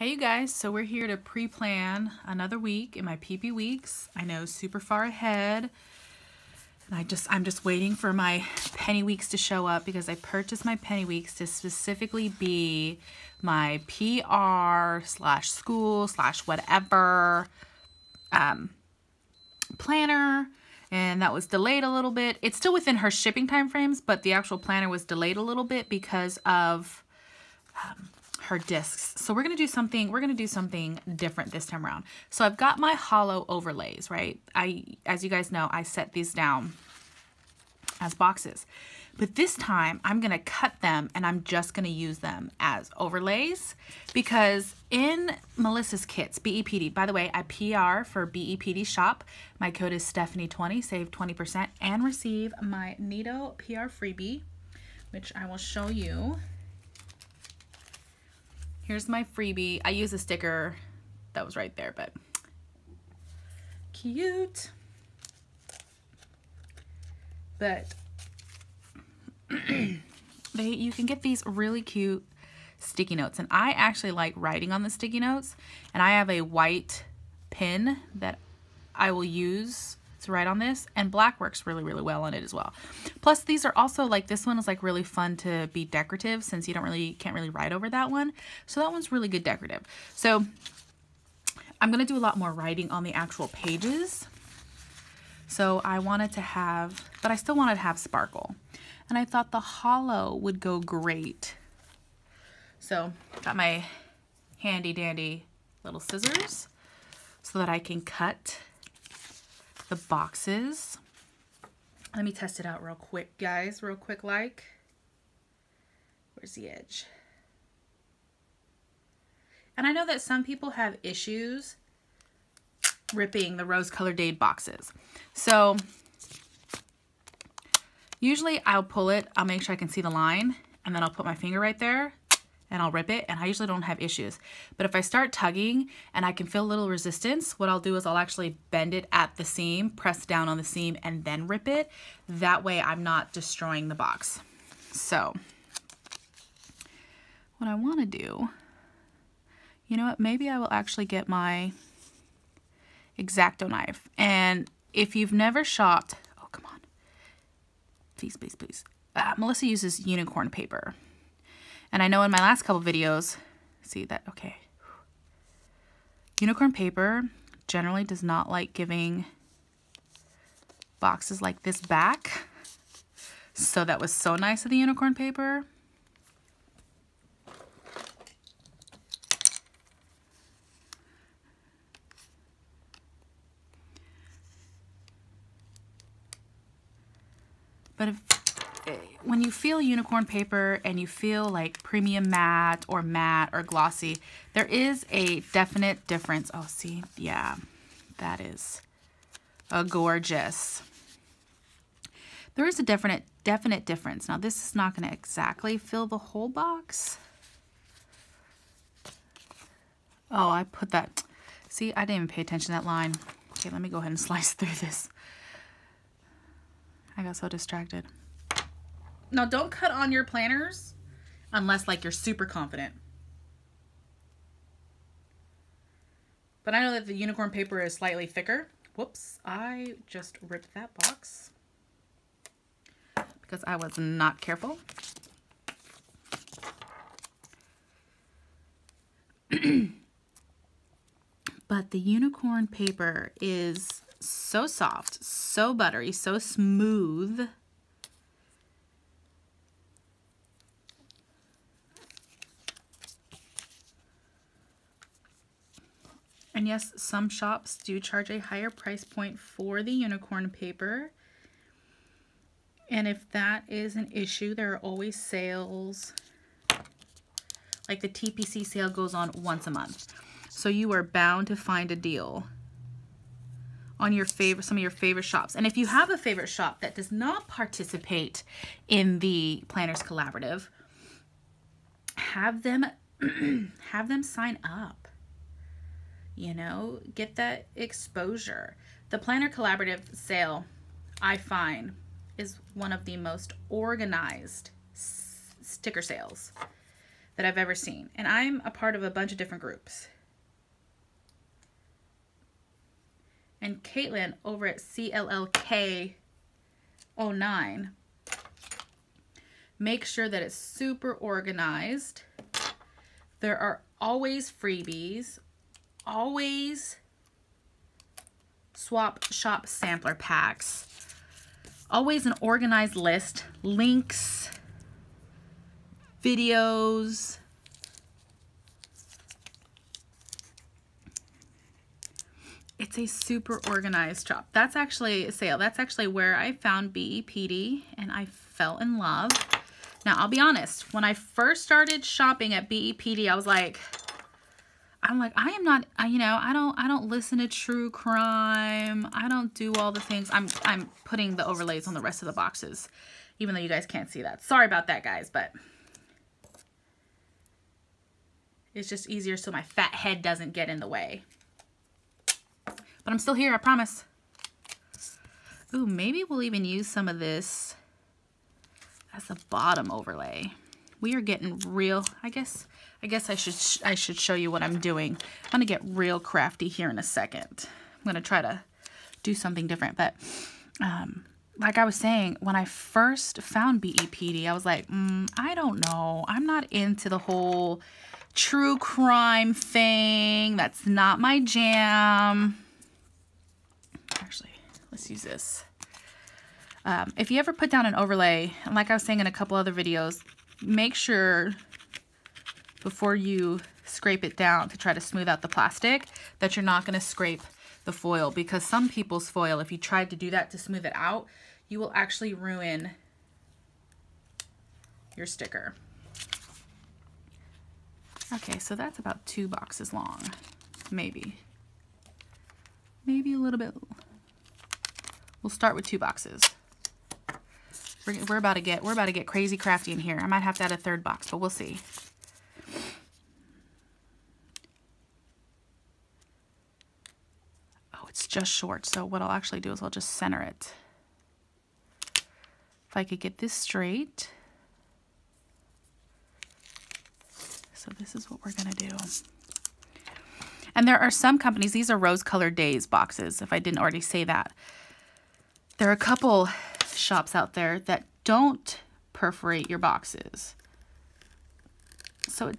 Hey you guys, so we're here to pre-plan another week in my PP weeks. I know super far ahead. And I just I'm just waiting for my penny weeks to show up because I purchased my penny weeks to specifically be my PR slash school slash whatever um, planner and that was delayed a little bit. It's still within her shipping time frames, but the actual planner was delayed a little bit because of um, her discs. So we're going to do something, we're going to do something different this time around. So I've got my holo overlays, right? I, as you guys know, I set these down as boxes. But this time I'm to cut them and I'm just to use them as overlays because in Melissa's kits, BEPD, by the way, I PR for BEPD shop. My code is Stephanie20, save 20% and receive my Neato PR freebie, which I will show you Here's my freebie. I use a sticker that was right there, but cute. But they you can get these really cute sticky notes and I actually like writing on the sticky notes and I have a white pin that I will use to write on this and black works really really well on it as well. Plus these are also like this one is like really fun to be decorative since you don't really can't really write over that one. So that one's really good decorative. So I'm gonna do a lot more writing on the actual pages. So I wanted to have but I still wanted to have sparkle. And I thought the holo would go great. So got my handy dandy little scissors so that I can cut the boxes. Let me test it out real quick, guys, real quick like. Where's the edge? And I know that some people have issues ripping the rose colored days boxes. So usually I'll pull it, I'll make sure I can see the line, and then I'll put my finger right there and I'll rip it and I usually don't have issues. But if I start tugging and I can feel a little resistance, what I'll do is I'll actually bend it at the seam, press down on the seam and then rip it. That way I'm not destroying the box. So what I want to do, you know what, maybe I will actually get my X-Acto knife. And if you've never shopped, oh come on, please, please, please. Uh, Melissa uses unicorn paper. And I know in my last couple videos, see that, okay. Unicorn paper generally does not like giving boxes like this back. So that was so nice of the unicorn paper. But if when you feel unicorn paper and you feel like premium matte or matte or glossy, there is a definite difference. Oh, see, yeah, that is a gorgeous. There is a definite, definite difference. Now, this is not going to exactly fill the whole box. Oh, I put that. See, I didn't even pay attention to that line. Okay, let me go ahead and slice through this. I got so distracted. Now don't cut on your planners unless like you're super confident. But I know that the unicorn paper is slightly thicker. Whoops, I just ripped that box because I was not careful. but the unicorn paper is so soft, so buttery, so smooth. And yes, some shops do charge a higher price point for the unicorn paper. And if that is an issue, there are always sales. Like the TPC sale goes on once a month. So you are bound to find a deal on your favorite some of your favorite shops. And if you have a favorite shop that does not participate in the Planners Collaborative, have them have them sign up you know, get that exposure. The Planner Collaborative sale, I find, is one of the most organized sticker sales that I've ever seen. And I'm a part of a bunch of different groups. And Caitlin over at CLLK09 make sure that it's super organized. There are always freebies, always swap shop sampler packs, always an organized list, links, videos, it's a super organized shop. That's actually a sale. That's actually where I found BEPD and I fell in love. Now, I'll be honest, when I first started shopping at BEPD, I was like, I'm like, I am not, you know, I don't, I don't listen to true crime. I don't do all the things. I'm, I'm putting the overlays on the rest of the boxes, even though you guys can't see that. Sorry about that, guys, but it's just easier so my fat head doesn't get in the way. But I'm still here, I promise. Ooh, maybe we'll even use some of this as a bottom overlay. We are getting real, I guess, I guess I should, I should show you what I'm doing. I'm gonna get real crafty here in a second. I'm gonna try to do something different, but um, like I was saying, when I first found BEPD, I was like, mm, I don't know. I'm not into the whole true crime thing. That's not my jam. Actually, let's use this. Um, if you ever put down an overlay, and like I was saying in a couple other videos, make sure before you scrape it down to try to smooth out the plastic that you're not going to scrape the foil because some people's foil, if you tried to do that to smooth it out, you will actually ruin your sticker. Okay, so that's about two boxes long, maybe. Maybe a little bit. We'll start with two boxes. We're, we're about to get we're about to get crazy crafty in here. I might have to add a third box, but we'll see. Oh, it's just short. So what I'll actually do is I'll just center it. If I could get this straight. So this is what we're going to do. And there are some companies, these are rose colored days boxes, if I didn't already say that. There are a couple shops out there that don't perforate your boxes. So it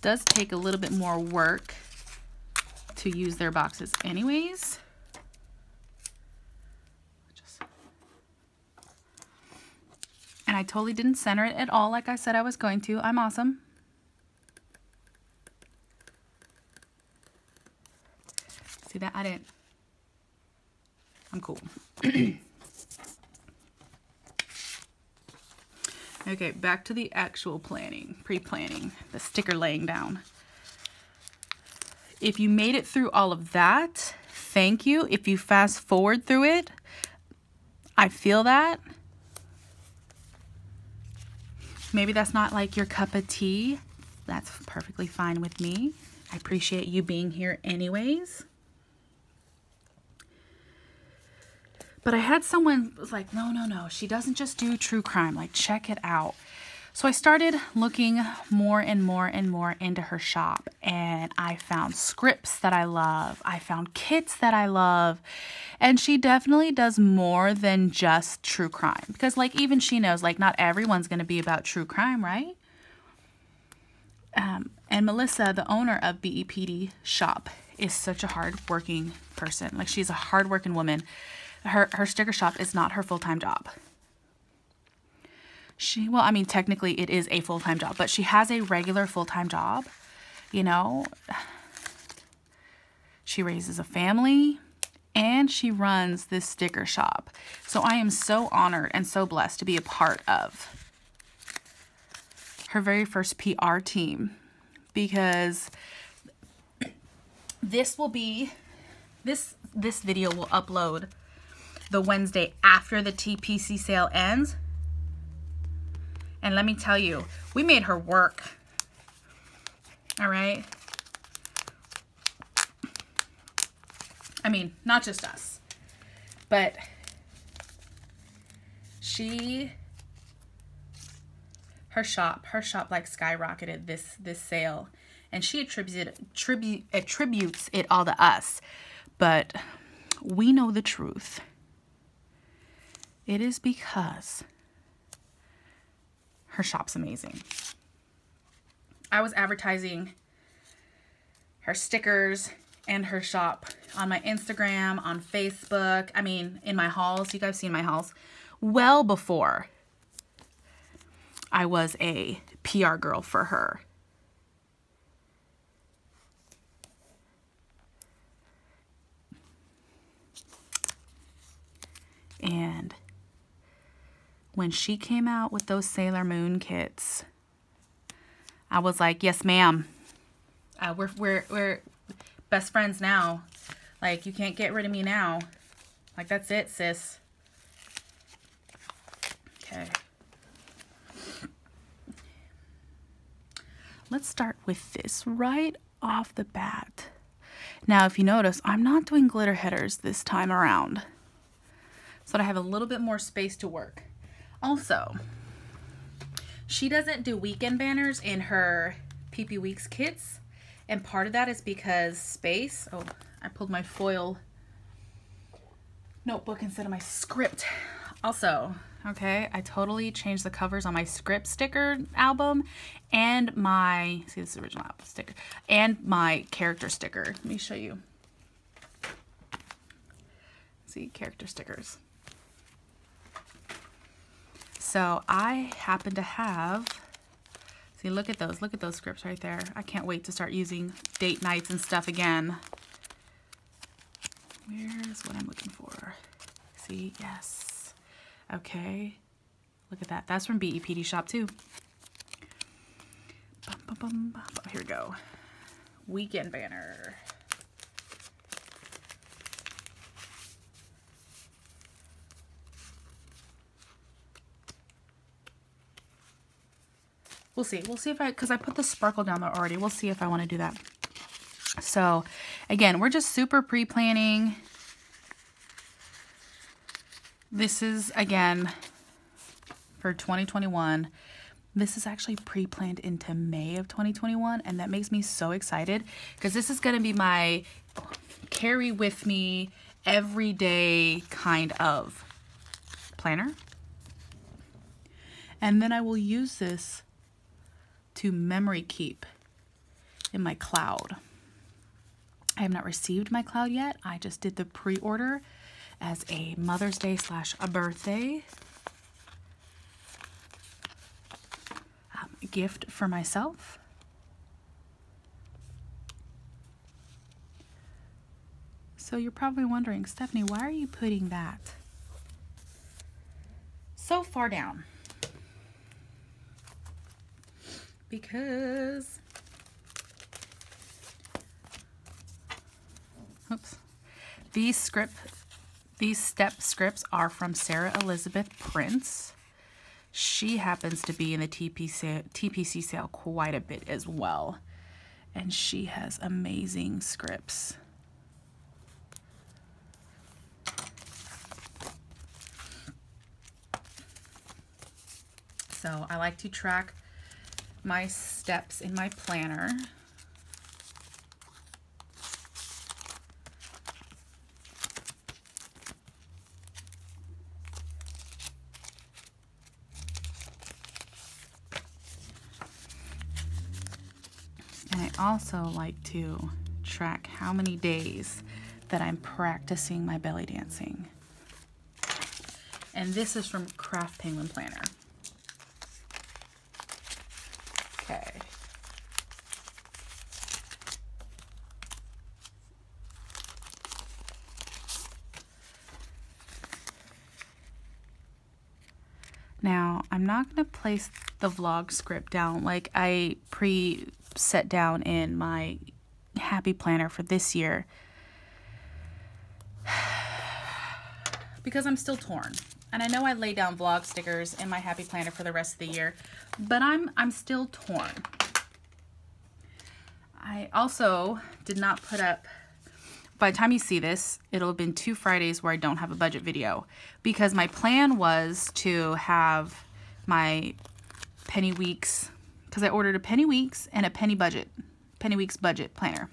does take a little bit more work to use their boxes anyways. And I totally didn't center it at all like I said I was going to. I'm awesome. See that? I didn't. I'm cool. okay, back to the actual planning, pre-planning, the sticker laying down. If you made it through all of that, thank you. If you fast forward through it, I feel that. Maybe that's not like your cup of tea. That's perfectly fine with me. I appreciate you being here anyways. But I had someone was like, no, no, no, she doesn't just do true crime. Like, check it out. So I started looking more and more and more into her shop and I found scripts that I love. I found kits that I love. And she definitely does more than just true crime because like even she knows like not everyone's going to be about true crime, right? Um, and Melissa, the owner of BEPD shop, is such a hard-working person. Like she's a hard-working woman her, her sticker shop is not her full-time job. She, well, I mean, technically it is a full-time job, but she has a regular full-time job, you know. She raises a family and she runs this sticker shop. So I am so honored and so blessed to be a part of her very first PR team because this will be this this video will upload the Wednesday after the TPC sale ends. And let me tell you, we made her work. All right. I mean, not just us, but she, her shop, her shop like skyrocketed this this sale. And she attributed tribute attributes it all to us. But we know the truth. It is because her shop's amazing. I was advertising her stickers and her shop on my Instagram, on Facebook, I mean, in my hauls. You guys seen my hauls well before I was a PR girl for her. And when she came out with those Sailor Moon kits, I was like, yes, ma'am. Uh, we're, we're, we're best friends now. Like, you can't get rid of me now. Like, that's it, sis. Okay. Let's start with this right off the bat. Now, if you notice, I'm not doing glitter headers this time around. So that I have a little bit more space to work. Also, she doesn't do weekend banners in her PP Weeks kits. And part of that is because space. Oh, I pulled my foil notebook instead of my script. Also, okay, I totally changed the covers on my script sticker album and my, see this is original album sticker, and my character sticker. Let me show you. See, character stickers. So I happen to have, see, look at those. Look at those scripts right there. I can't wait to start using date nights and stuff again. Where's what I'm looking for? See, yes. Okay. Look at that. That's from BEPD Shop too. Bum, bum, bum, oh, here we go. Weekend banner. We'll see. We'll see if I, because I put the sparkle down there already. We'll see if I want to do that. So, again, we're just super pre-planning. This is, again, for 2021. This is actually pre-planned into May of 2021, and that makes me so excited because this is going to be my carry with me everyday kind of planner. And then I will use this to memory keep in my cloud. I have not received my cloud yet. I just did the pre-order as a Mother's Day slash a birthday um, gift for myself. So you're probably wondering, Stephanie, why are you putting that so far down? Because oops these script these step scripts are from Sarah Elizabeth Prince. She happens to be in the TPC, TPC sale quite a bit as well. And she has amazing scripts. So I like to track my steps in my planner. And I also like to track how many days that I'm practicing my belly dancing. And this is from Craft Penguin Planner. Now, I'm not going to place the vlog script down. Like I pre-set down in my happy planner for this year. Because I'm still torn. And I know I lay down vlog stickers in my happy planner for the rest of the year, but I'm I'm still torn. I also did not put up by the time you see this, it'll have been two Fridays where I don't have a budget video because my plan was to have my Penny Weeks because I ordered a Penny Weeks and a Penny Budget, Penny Weeks budget planner.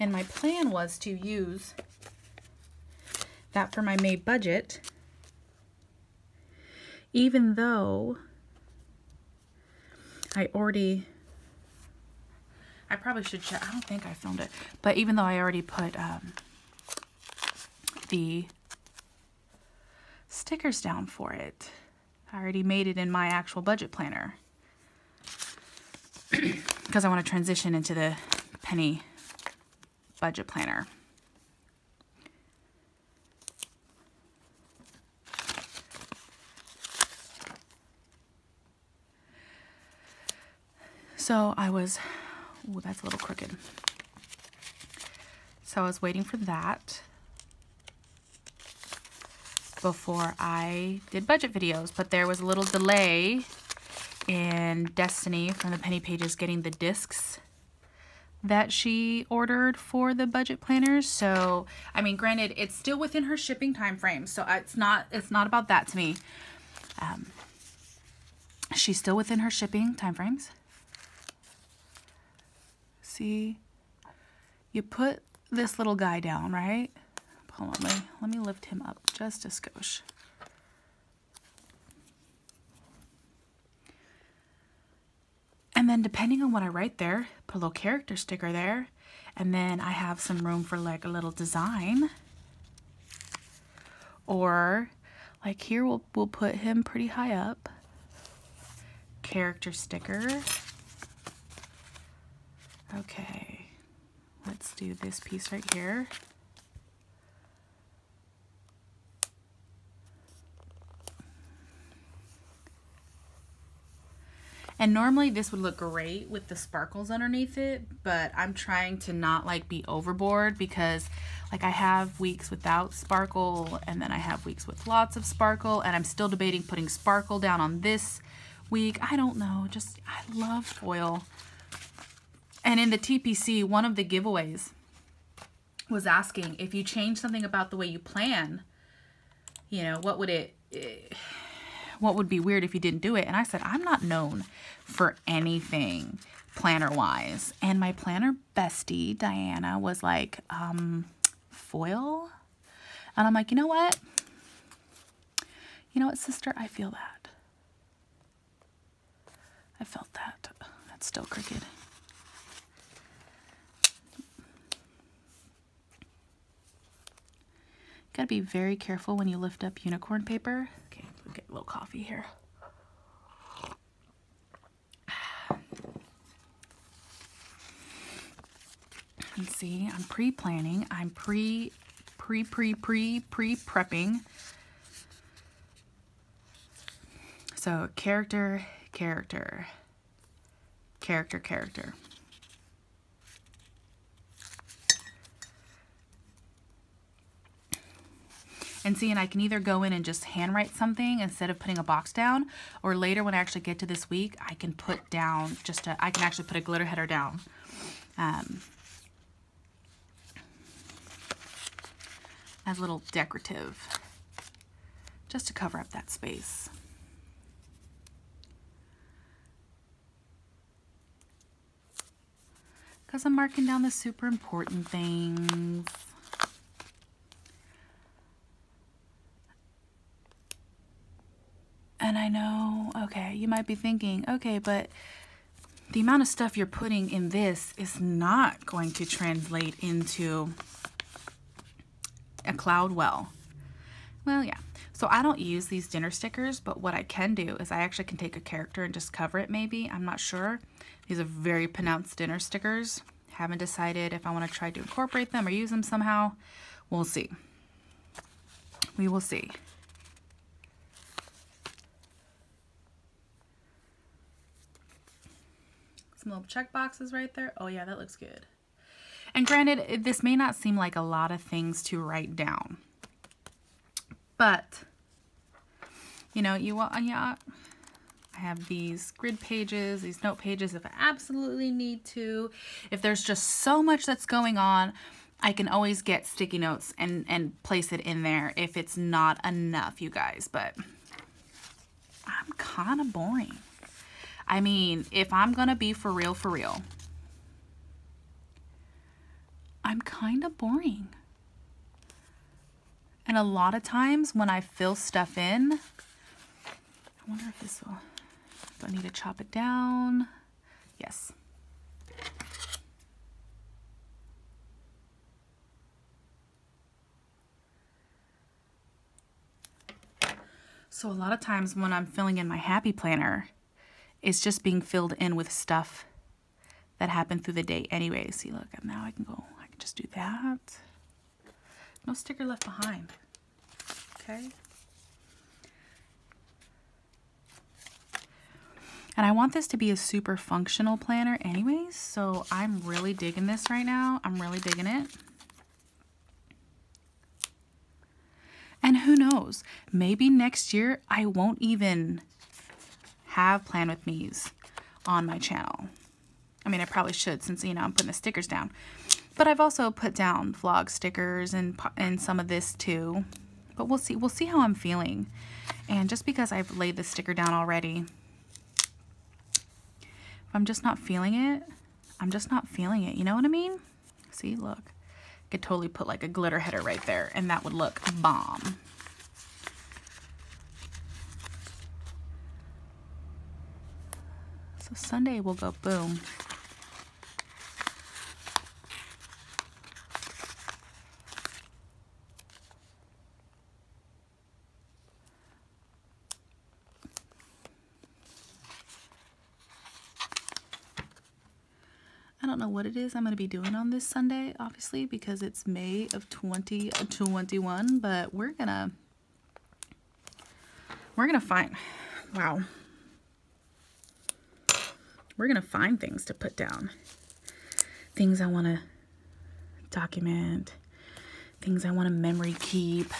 And my plan was to use that for my May budget, even though I already, I probably should check, I don't think I filmed it, but even though I already put um, the stickers down for it, I already made it in my actual budget planner because I want to transition into the penny budget planner. So I was, oh, that's a little crooked. So I was waiting for that before I did budget videos, but there was a little delay in Destiny from the Penny Pages getting the discs that she ordered for the budget planners. So, I mean, granted, it's still within her shipping time frame, so it's not it's not about that to me. Um, she's still within her shipping time frames. See, you put this little guy down, right? Hold on, let me, let me lift him up just a skosh. And then depending on what I write there, put a little character sticker there. And then I have some room for like a little design. Or like here, we'll, we'll put him pretty high up. Character sticker. Okay, let's do this piece right here. And normally this would look great with the sparkles underneath it, but I'm trying to not like be overboard because like I have weeks without sparkle and then I have weeks with lots of sparkle and I'm still debating putting sparkle down on this week. I don't know, just I love foil. And in the TPC, one of the giveaways was asking if you change something about the way you plan, you know, what would it, it what would be weird if you didn't do it? And I said, I'm not known for anything planner wise. And my planner bestie, Diana, was like, um, foil? And I'm like, you know what? You know what, sister? I feel that. I felt that. That's still crooked. Gotta be very careful when you lift up unicorn paper Okay, get a little coffee here. And see, I'm pre-planning. I'm pre, pre, pre, pre, pre-prepping. So character, character, character, character. And see, and I can either go in and just handwrite something instead of putting a box down, or later when I actually get to this week, I can put down just a, I can actually put a glitter header down. Um, as a little decorative, just to cover up that space. Because I'm marking down the super important things. And I know, okay, you might be thinking, okay, but the amount of stuff you're putting in this is not going to translate into a cloud well. Well, yeah. So I don't use these dinner stickers, but what I can do is I actually can take a character and just cover it maybe. I'm not sure. These are very pronounced dinner stickers. Haven't decided if I want to try to incorporate them or use them somehow. We'll see. We will see. Some little check boxes right there. Oh yeah, that looks good. And granted, this may not seem like a lot of things to write down. But, you know, you want, yeah, I have these grid pages, these note pages if I absolutely need to. If there's just so much that's going on, I can always get sticky notes and, and place it in there if it's not enough, you guys. But I'm kind of boring. I mean, if I'm going to be for real, for real, I'm kind of boring. And a lot of times when I fill stuff in, I wonder if this will, do I need to chop it down? Yes. So a lot of times when I'm filling in my happy planner, it's just being filled in with stuff that happened through the day anyway. See, look, now I can go, I can just do that. No sticker left behind. Okay. And I want this to be a super functional planner anyways, so I'm really digging this right now. I'm really digging it. And who knows, maybe next year I won't even have Plan With Me's on my channel. I mean, I probably should since, you know, I'm putting the stickers down. But I've also put down vlog stickers and, and some of this too. But we'll see. We'll see how I'm feeling. And just because I've laid the sticker down already, if I'm just not feeling it, I'm just not feeling it. You know what I mean? See, look. I could totally put like a glitter header right there and that would look bomb. So Sunday will go boom. I don't know what it is I'm going to be doing on this Sunday, obviously, because it's May of 2021, but we're going to, we're going to find, wow, we're going to find things to put down. Things I want to document, things I want to memory keep.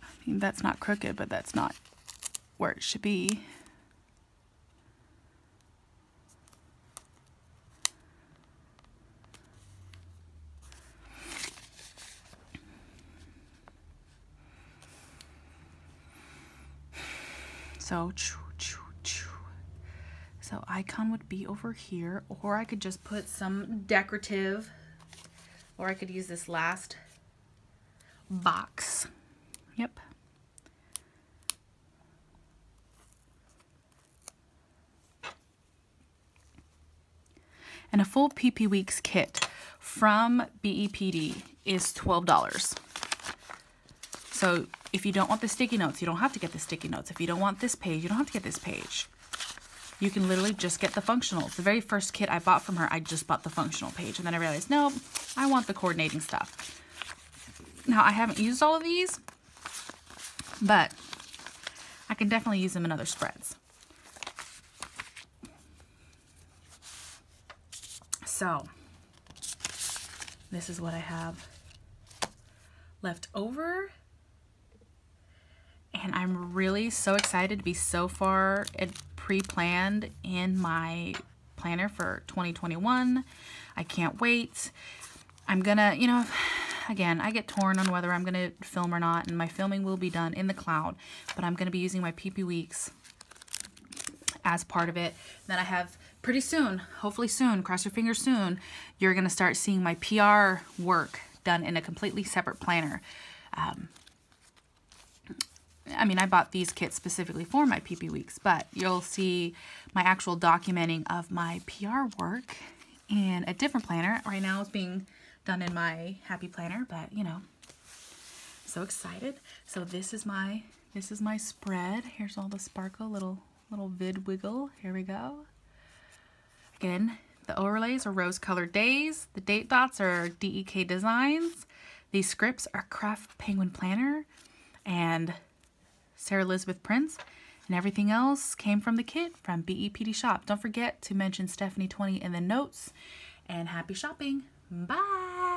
I mean, that's not crooked, but that's not where it should be. So, so icon would be over here, or I could just put some decorative, or I could use this last box. Yep. And a full PP Weeks kit from BEPD is $12. So if you don't want the sticky notes, you don't have to get the sticky notes. If you don't want this page, you don't have to get this page. You can literally just get the functionals. The very first kit I bought from her, I just bought the functional page. And then I realized, no, I want the coordinating stuff. Now, I haven't used all of these, but I can definitely use them in other spreads. So, this is what I have left over. And I'm really so excited to be so far pre-planned in my planner for 2021. I can't wait. I'm gonna, you know, again, I get torn on whether I'm gonna film or not, and my filming will be done in the cloud, but I'm gonna be using my PP Weeks as part of it. Then I have pretty soon, hopefully soon, cross your fingers soon, you're to start seeing my PR work done in a completely separate planner. Um, I mean, I bought these kits specifically for my PP Weeks, but you'll see my actual documenting of my PR work in a different planner. Right now it's being done in my Happy Planner, but you know, so excited. So this is my, this is my spread. Here's all the sparkle, little, little vid wiggle. Here we go. Again, the overlays are rose colored days. The date dots are DEK Designs. These scripts are Craft Penguin Planner and Sarah Elizabeth Prince. And everything else came from the kit from BEPD Shop. Don't forget to mention Stephanie20 in the notes. And happy shopping. Bye.